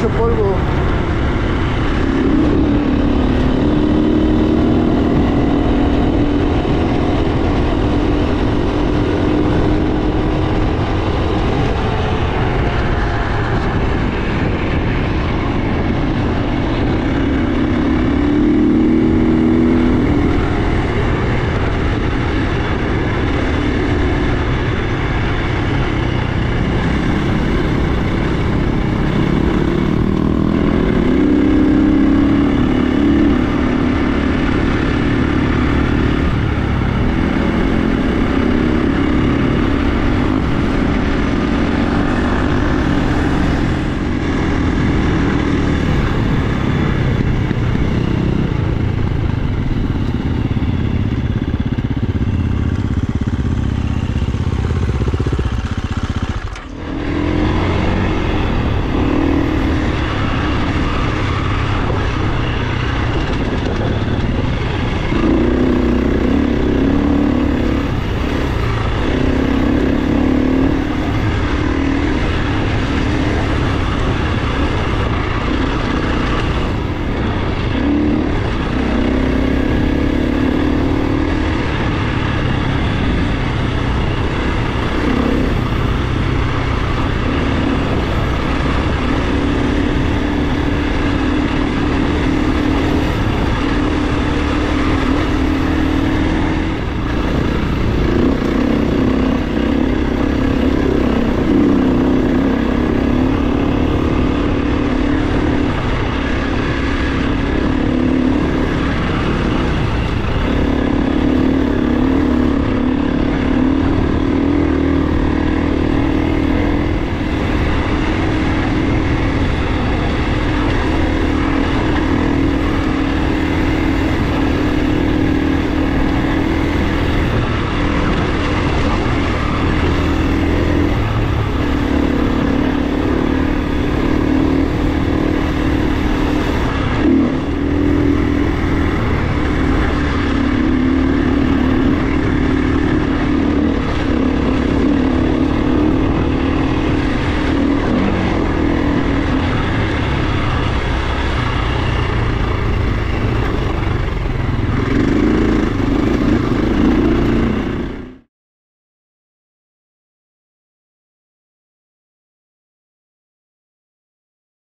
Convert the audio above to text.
mucho polvo.